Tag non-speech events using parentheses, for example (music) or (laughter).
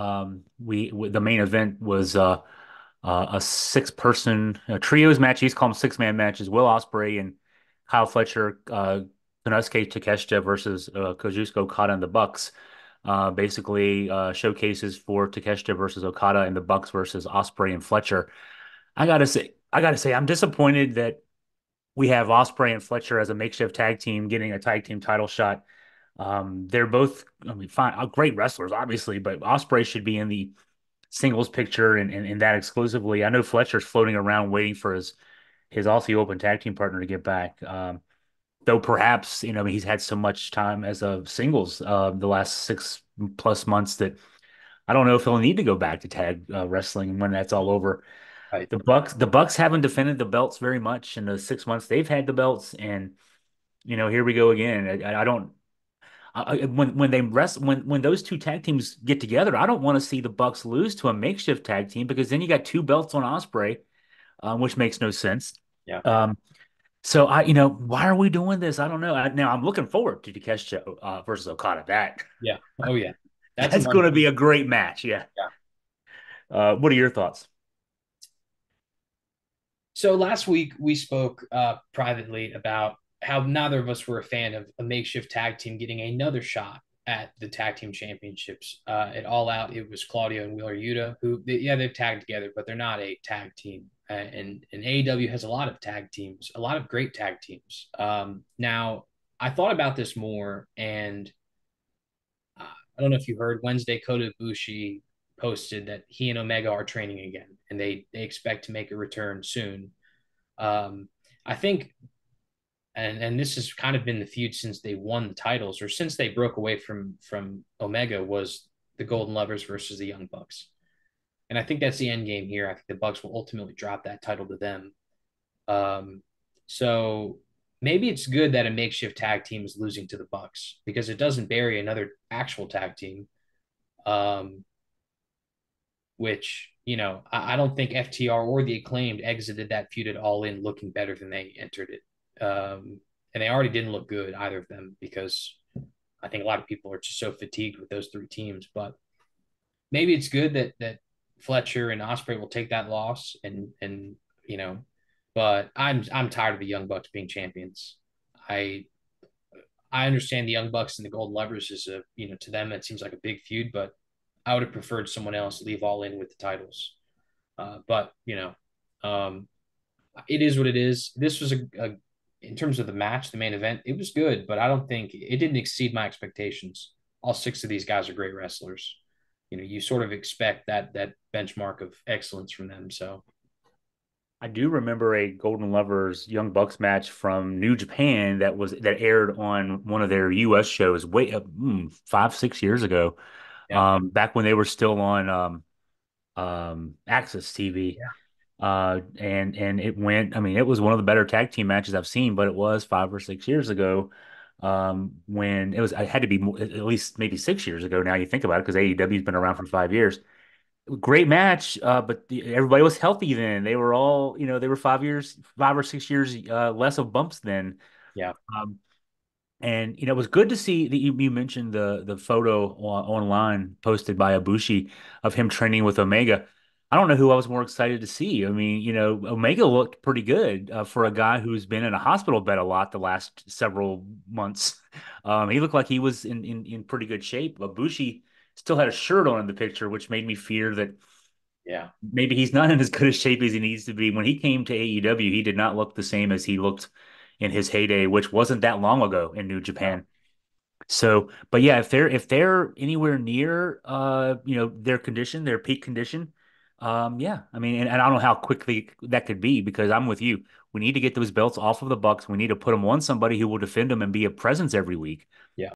Um, we, we the main event was uh, uh, a six person uh, trios match. He's called six man matches. Will Ospreay and Kyle Fletcher, uh, Takeshita versus uh, Kazuchika Okada and the Bucks. Uh, basically, uh, showcases for Takeshita versus Okada and the Bucks versus Ospreay and Fletcher. I gotta say, I gotta say, I'm disappointed that we have Ospreay and Fletcher as a makeshift tag team getting a tag team title shot. Um, they're both, I mean, fine, uh, great wrestlers, obviously, but Ospreay should be in the singles picture and, and, and that exclusively. I know Fletcher's floating around waiting for his his Aussie Open tag team partner to get back. Um, though perhaps you know he's had so much time as a singles uh, the last six plus months that I don't know if he'll need to go back to tag uh, wrestling when that's all over. Right. The Bucks, the Bucks haven't defended the belts very much in the six months they've had the belts, and you know here we go again. I, I don't. I, when when they rest when when those two tag teams get together, I don't want to see the Bucks lose to a makeshift tag team because then you got two belts on Ospreay, um, which makes no sense. Yeah. Um, so I, you know, why are we doing this? I don't know. I, now I'm looking forward to Takeshita uh, versus Okada. That, yeah, oh yeah, (laughs) that's, that's going to be a great match. Yeah, yeah. Uh, what are your thoughts? So last week we spoke uh, privately about how neither of us were a fan of a makeshift tag team getting another shot at the tag team championships. Uh, at All Out, it was Claudio and Wheeler Yuta, who yeah they've tagged together, but they're not a tag team. Uh, and and AEW has a lot of tag teams, a lot of great tag teams. Um, now I thought about this more, and uh, I don't know if you heard Wednesday. Kota Ibushi posted that he and Omega are training again, and they they expect to make a return soon. Um, I think, and and this has kind of been the feud since they won the titles, or since they broke away from from Omega, was the Golden Lovers versus the Young Bucks. And I think that's the end game here. I think the Bucks will ultimately drop that title to them. Um, so maybe it's good that a makeshift tag team is losing to the Bucks because it doesn't bury another actual tag team. Um, which you know I, I, don't think FTR or the acclaimed exited that feud at all in looking better than they entered it. Um, and they already didn't look good either of them because I think a lot of people are just so fatigued with those three teams. But maybe it's good that that Fletcher and Ospreay will take that loss and and you know, but I'm I'm tired of the Young Bucks being champions. I I understand the Young Bucks and the Golden Lovers is a you know to them it seems like a big feud, but I would have preferred someone else leave all in with the titles. Uh, but you know, um, it is what it is. This was a, a in terms of the match, the main event, it was good, but I don't think it didn't exceed my expectations. All six of these guys are great wrestlers you know you sort of expect that that benchmark of excellence from them. So I do remember a Golden Lovers Young Bucks match from New Japan that was that aired on one of their U.S. shows way up mm, five six years ago, yeah. um, back when they were still on um, um, AXS TV. Yeah. Uh, and and it went. I mean, it was one of the better tag team matches I've seen, but it was five or six years ago um, when it was, it had to be more, at least maybe six years ago. Now you think about it, because AEW's been around for five years. Great match, uh, but the, everybody was healthy then. They were all, you know, they were five years, five or six years uh, less of bumps then. Yeah. Um, and you know, it was good to see that you, you mentioned the the photo online posted by Ibushi of him training with Omega. I don't know who I was more excited to see. I mean, you know, Omega looked pretty good uh, for a guy who's been in a hospital bed a lot the last several months. (laughs) Um, he looked like he was in, in, in pretty good shape. Ibushi still had a shirt on in the picture, which made me fear that yeah, maybe he's not in as good a shape as he needs to be. When he came to AEW, he did not look the same as he looked in his heyday, which wasn't that long ago in New Japan. So, but yeah, if they're if they're anywhere near uh, you know, their condition, their peak condition, um, yeah, I mean, and, and, I don't know how quickly that could be because I'm with you. We need to get those belts off of the Bucks. We need to put them on somebody who will defend them and be a presence every week. Yeah.